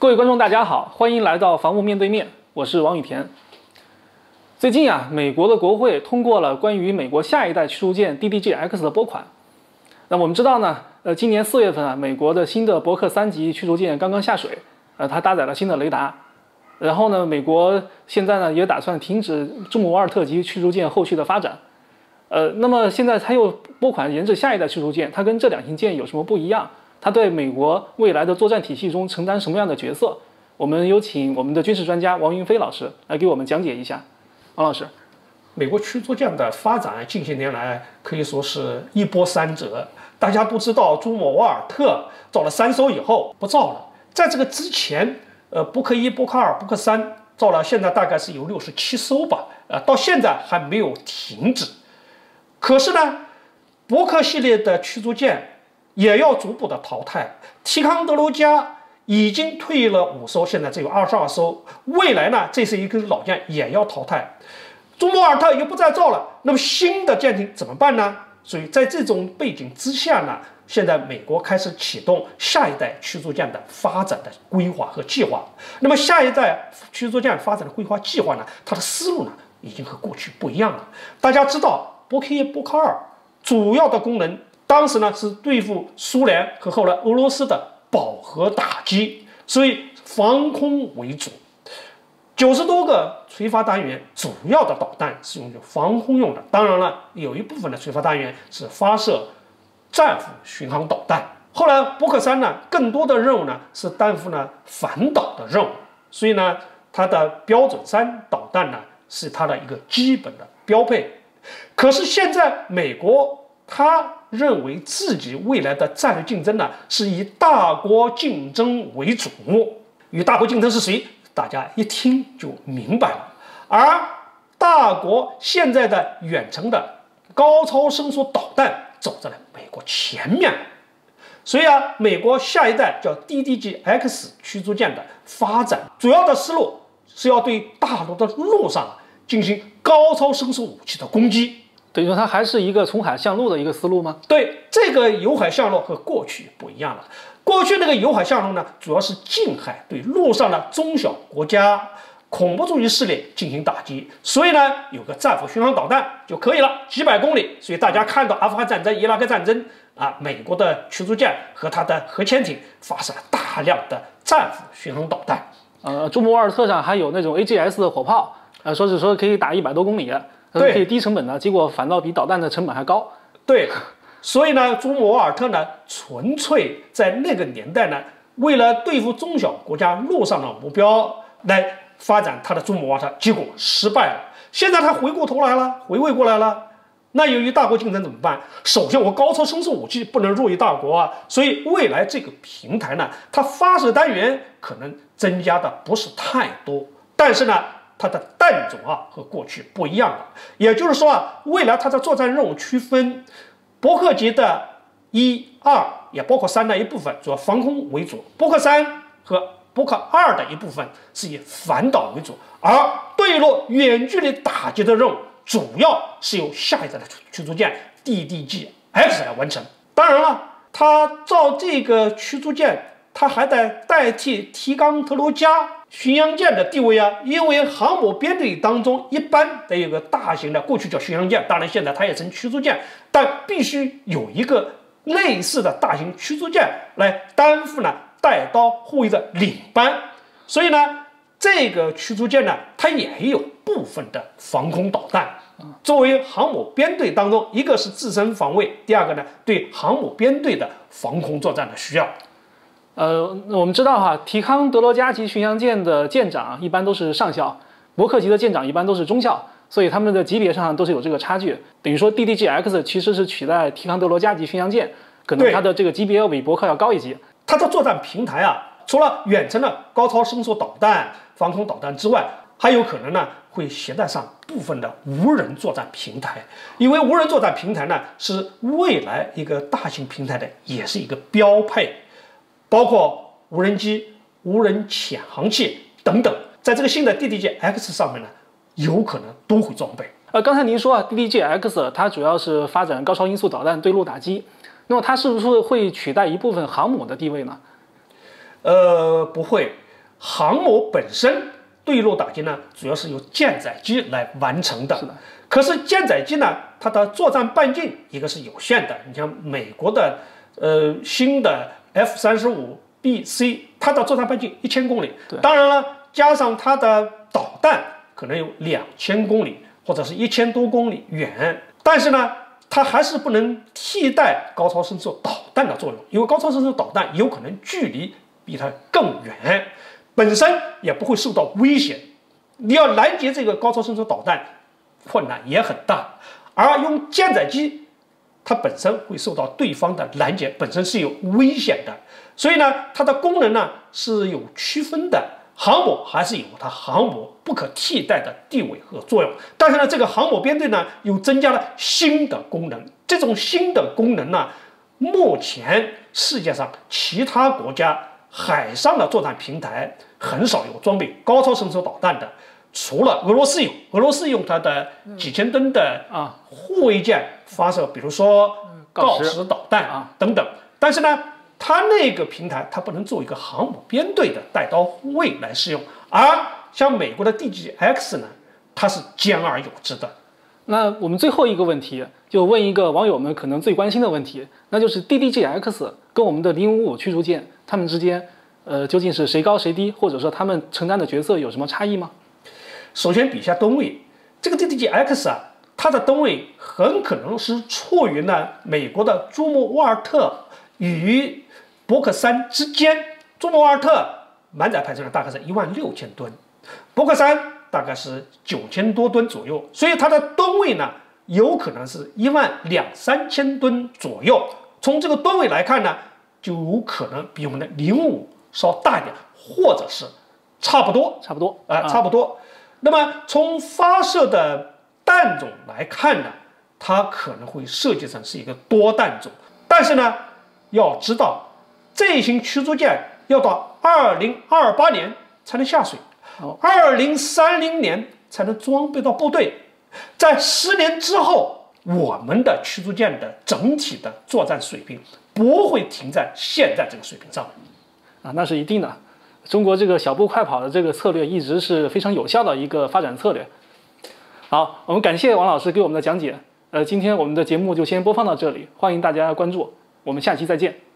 各位观众，大家好，欢迎来到防务面对面，我是王宇田。最近啊，美国的国会通过了关于美国下一代驱逐舰 DDG-X 的拨款。那我们知道呢，呃，今年四月份啊，美国的新的伯克三级驱逐舰刚刚下水，呃，它搭载了新的雷达。然后呢，美国现在呢也打算停止朱姆沃尔特级驱逐舰后续的发展。呃，那么现在它又拨款研制下一代驱逐舰，它跟这两型舰有什么不一样？它对美国未来的作战体系中承担什么样的角色？我们有请我们的军事专家王云飞老师来给我们讲解一下。王老师，美国驱逐舰的发展近些年来可以说是一波三折。大家都知道，朱姆沃尔特造了三艘以后不造了，在这个之前，呃，伯克一、伯克二、伯克三造了，现在大概是有六十七艘吧，呃，到现在还没有停止。可是呢，伯克系列的驱逐舰。也要逐步的淘汰。提康德罗加已经退役了五艘，现在只有二十二艘。未来呢，这是一根老舰，也要淘汰。朱姆沃尔特又不再造了，那么新的舰艇怎么办呢？所以在这种背景之下呢，现在美国开始启动下一代驱逐舰的发展的规划和计划。那么下一代驱逐舰发展的规划计划呢，它的思路呢，已经和过去不一样了。大家知道，波克一、波克二主要的功能。当时呢是对付苏联和后来俄罗斯的饱和打击，所以防空为主。九十多个垂发单元，主要的导弹是用于防空用的。当然了，有一部分的垂发单元是发射战斧巡航导弹。后来伯克三呢，更多的任务呢是担负呢反导的任务，所以呢，它的标准三导弹呢是它的一个基本的标配。可是现在美国。他认为自己未来的战略竞争呢，是以大国竞争为主。与大国竞争是谁？大家一听就明白了。而大国现在的远程的高超声速导弹走在了美国前面，所以啊，美国下一代叫 DDG-X 驱逐舰的发展，主要的思路是要对大陆的路上进行高超声速武器的攻击。等于说它还是一个从海向陆的一个思路吗？对，这个由海向陆和过去不一样了。过去那个由海向陆呢，主要是近海对陆上的中小国家、恐怖主义势力进行打击，所以呢，有个战斧巡航导弹就可以了，几百公里。所以大家看到阿富汗战争、伊拉克战争啊，美国的驱逐舰和它的核潜艇发射了大量的战斧巡航导弹。呃，朱姆沃尔特上还有那种 AGS 的火炮，呃，说是说可以打一百多公里。对，可以低成本的，结果反倒比导弹的成本还高。对，所以呢，朱姆沃尔特呢，纯粹在那个年代呢，为了对付中小国家路上的目标来发展他的朱姆沃尔特，结果失败了。现在他回过头来了，回味过来了。那由于大国竞争怎么办？首先，我高超声速武器不能弱于大国啊，所以未来这个平台呢，它发射单元可能增加的不是太多，但是呢。它的弹种啊和过去不一样了，也就是说啊，未来它的作战任务区分，伯克级的一二也包括三的一部分，主要防空为主；伯克三和伯克二的一部分是以反导为主，而对落远距离打击的任务，主要是由下一代的驱逐舰 DDG X 来完成。当然了，它造这个驱逐舰。它还得代替提冈特罗加巡洋舰的地位啊，因为航母编队当中一般得有个大型的，过去叫巡洋舰，当然现在它也成驱逐舰，但必须有一个类似的大型驱逐舰来担负呢带刀护卫的领班，所以呢，这个驱逐舰呢，它也有部分的防空导弹，作为航母编队当中，一个是自身防卫，第二个呢，对航母编队的防空作战的需要。呃，我们知道哈，提康德罗加级巡洋舰的舰长一般都是上校，伯克级的舰长一般都是中校，所以他们的级别上都是有这个差距。等于说，DDG-X 其实是取代提康德罗加级巡洋舰，可能它的这个级别要比伯克要高一级。它的作战平台啊，除了远程的高超声速导弹、防空导弹之外，还有可能呢会携带上部分的无人作战平台，因为无人作战平台呢是未来一个大型平台的，也是一个标配。包括无人机、无人潜航器等等，在这个新的 DDG-X 上面呢，有可能都会装备。呃，刚才您说啊，DDG-X 它主要是发展高超音速导弹对陆打击，那么它是不是会取代一部分航母的地位呢？呃，不会。航母本身对陆打击呢，主要是由舰载机来完成的。是的。可是舰载机呢，它的作战半径一个是有限的。你像美国的呃新的 F 三十五 B C，它的作战半径一千公里。当然了，加上它的导弹可能有两千公里或者是一千多公里远。但是呢，它还是不能替代高超声速导弹的作用，因为高超声速导弹有可能距离比它更远。本身也不会受到威胁，你要拦截这个高超声速导弹，困难也很大。而用舰载机，它本身会受到对方的拦截，本身是有危险的。所以呢，它的功能呢是有区分的。航母还是有它航母不可替代的地位和作用。但是呢，这个航母编队呢又增加了新的功能。这种新的功能呢，目前世界上其他国家海上的作战平台。很少有装备高超声速导弹的，除了俄罗斯有，俄罗斯用它的几千吨的啊护卫舰发射，比如说锆石导弹啊等等。但是呢，它那个平台它不能做一个航母编队的带刀护卫来使用，而像美国的 DGX 呢，它是兼而有之的。那我们最后一个问题，就问一个网友们可能最关心的问题，那就是 DDGX 跟我们的零五五驱逐舰，它们之间。呃，究竟是谁高谁低，或者说他们承担的角色有什么差异吗？首先比一下吨位，这个 DDG-X 啊，它的吨位很可能是处于呢美国的朱姆沃尔特与伯克三之间。朱姆沃尔特满载排水量大概是一万六千吨，伯克三大概是九千多吨左右，所以它的吨位呢有可能是一万两三千吨左右。从这个吨位来看呢，就有可能比我们的零五。稍大一点，或者是差不多，差不多，啊，差不多。那么从发射的弹种来看呢，它可能会设计成是一个多弹种。但是呢，要知道这一型驱逐舰要到二零二八年才能下水，二零三零年才能装备到部队，在十年之后，我们的驱逐舰的整体的作战水平不会停在现在这个水平上。啊，那是一定的。中国这个小步快跑的这个策略一直是非常有效的一个发展策略。好，我们感谢王老师给我们的讲解。呃，今天我们的节目就先播放到这里，欢迎大家关注，我们下期再见。